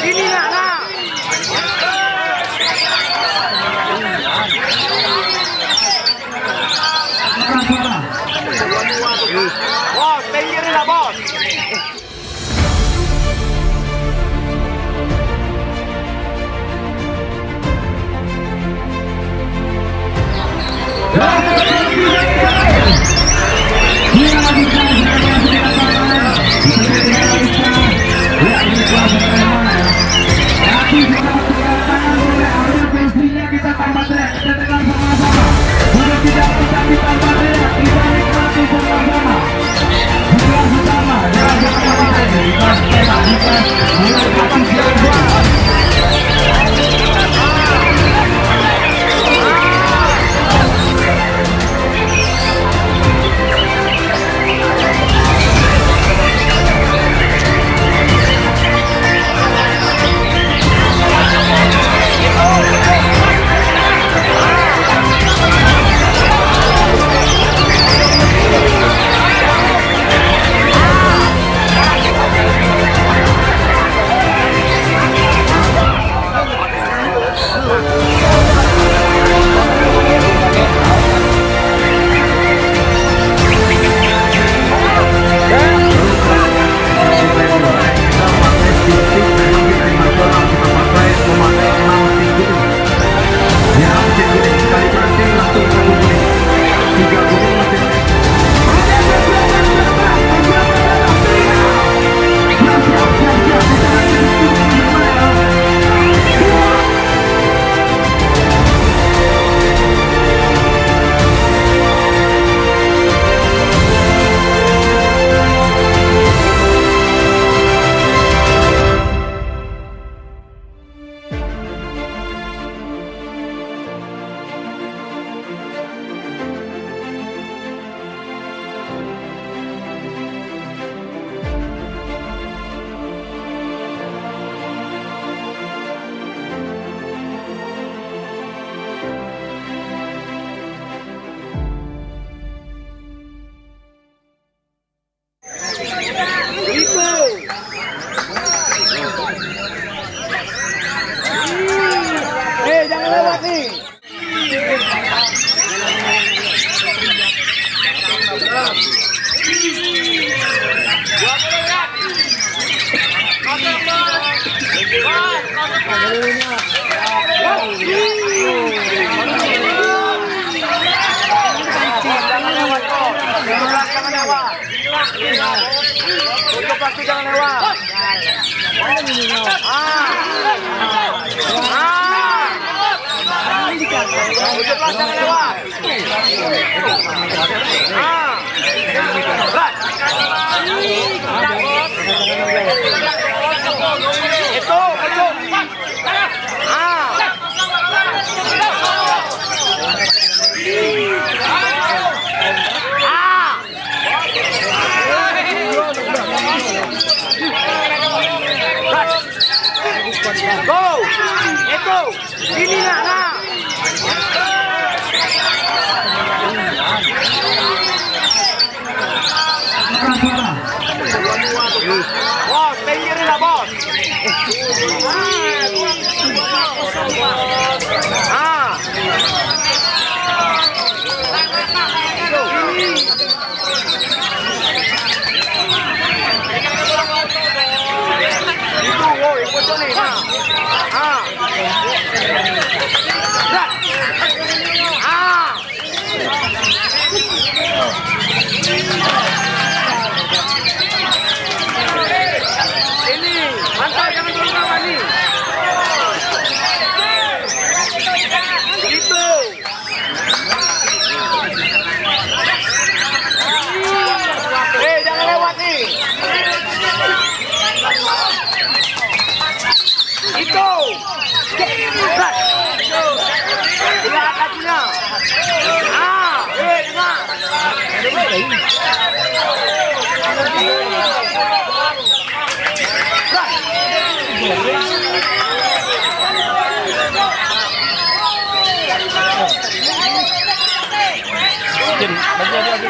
Ini nak nak. Bos, pinggir lah bos. kita tambah teriak, kita tidak bisa kita teriak, kita nikmati bersama-sama. Bukan bersama, jangan bersama-sama. Pasti jangan lewat. Ah. Ah. Ah. Berat. Itu, itu. Ah. Ah. Go! Itu! Ini nak nak! 啊。You go! Get in the back! Là ta chứ nào? À! Ê, đúng không? Đúng rồi. Chừng, bánh ra đi.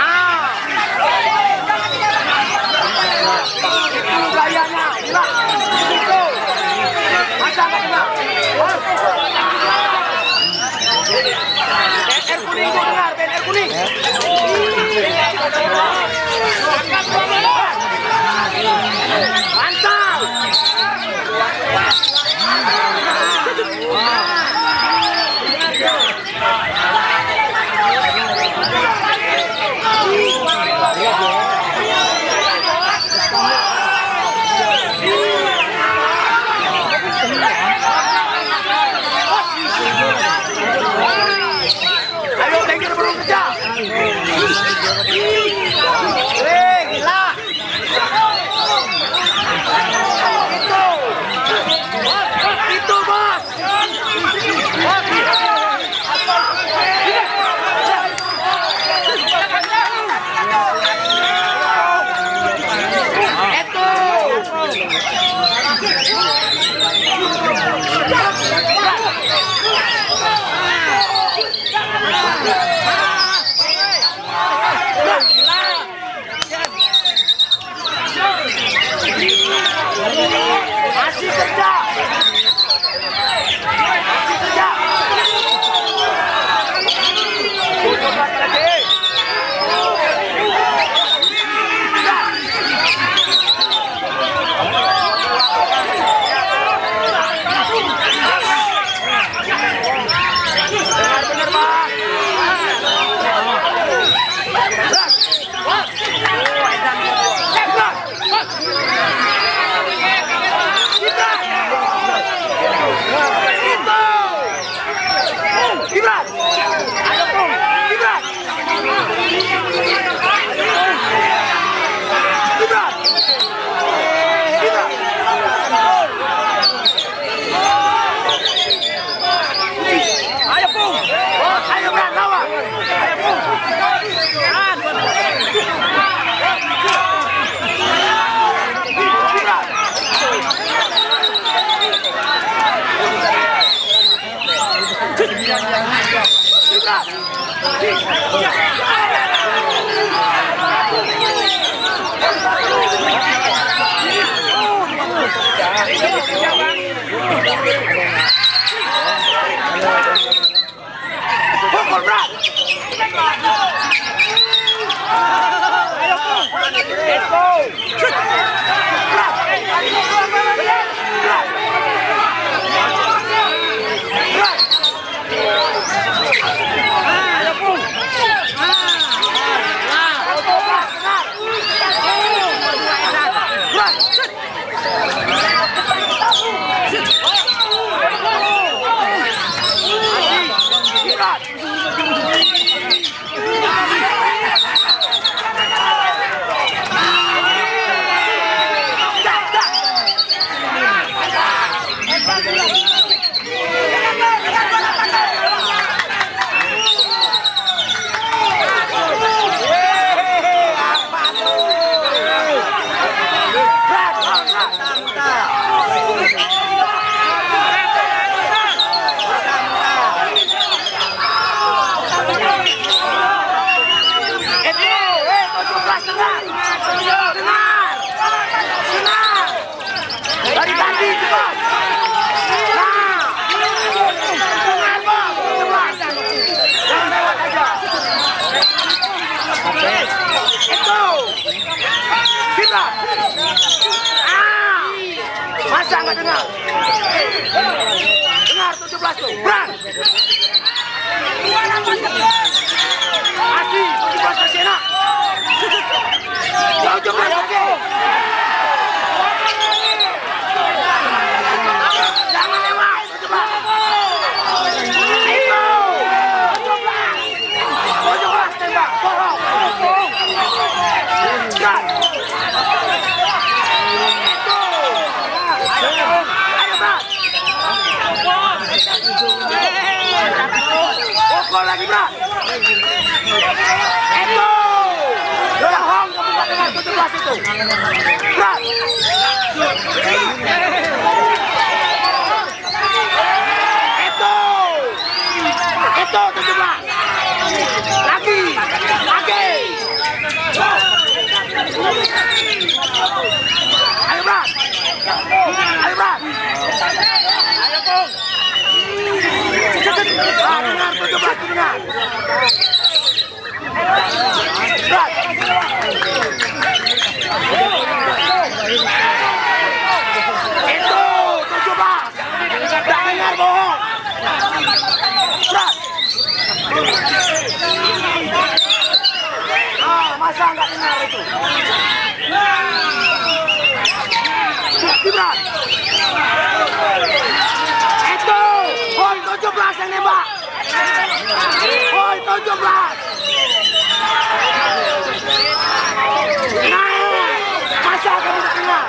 Ah. Gayanya. Let's go! coba dengar. Dengar 17 tuh. Berang. Asli, 17 masih enak. Jauh-jauh oke. 17 itu. Berat. Itu. Itu 17. Lagi. Lagi. Ayo berat. Ayo berat. Ayo Bung. Ah, dengar 17, dengar. Masa nggak dengar itu? Gibran. Itu. Hoi 17 yang nembak. Hoi 17. Naik. Masa kamu nggak dengar?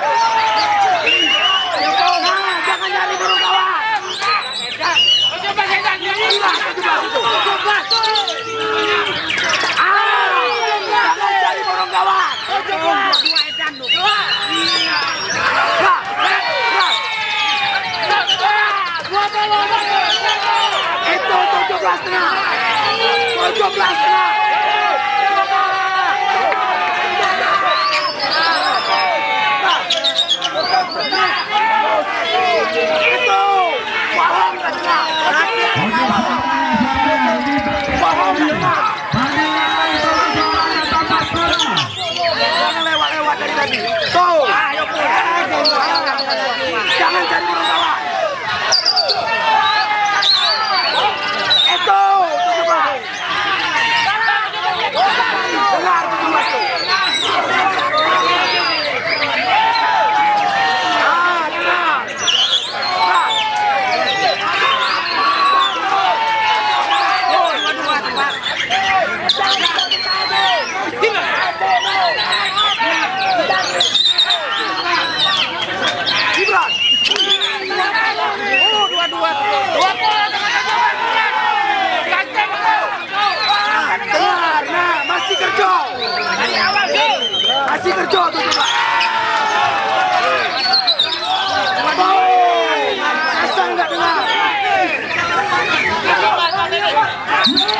Nah, jangan nyari burung kawan. Gila, 17 itu. Ah, jangan cari burung kawan. Gerak, gerak. Itu 17 tengah. 17 tengah. Itu. Bohong nggak dengar. Bohong nggak dengar. Jangan lewat-lewat dari tadi. Tuh. Jangan cari burung kawan. Itu. 17. Dengar 17 tuh. Ah, dengar. Dengar. Gibran. Oh, dua-dua. Dengar, nah, masih kerja. Masih kerja tuh coba. Oh, asal nggak dengar. Itu, asal nggak dengar. Coba. Itu. Sudah diikuti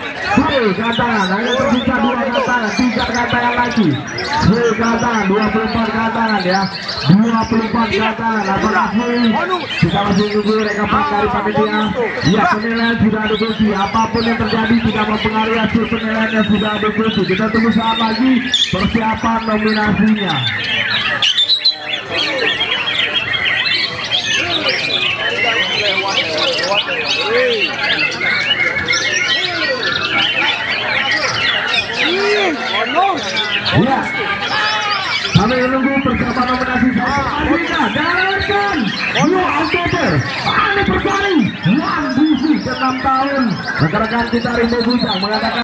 Hei kata hanya tersisa dua kata, tiga kata yang lagi. Hei kata 24 kata ya. 24 kata. Apakah kita masih tunggu rekaman dari panitia. Ya penilaian sudah diikuti. Apa pun yang terjadi tidak mempengaruhi hasil penilaian yang sudah diikuti. Kita tunggu saat lagi persiapan nominasinya. Ya. Kami menunggu persiapan nominasi selanjutnya. Jalankan. Dua Oktober. Aneh Persari. Ke 6 tahun. Rekan-rekan kita Rimbo Bujang mengatakan